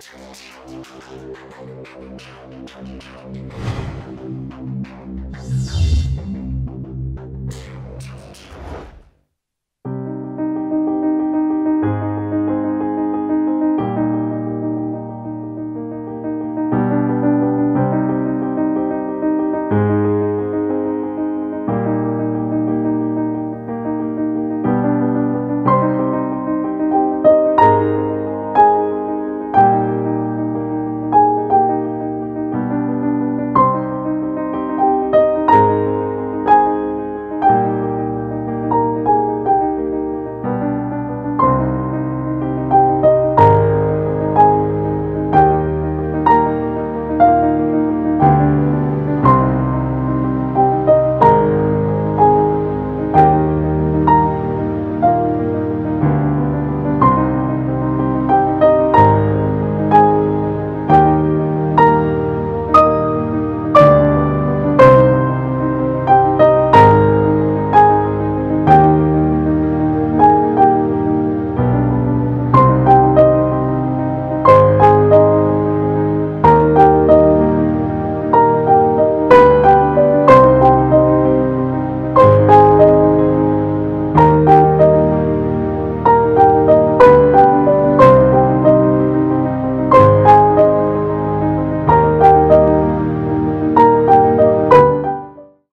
you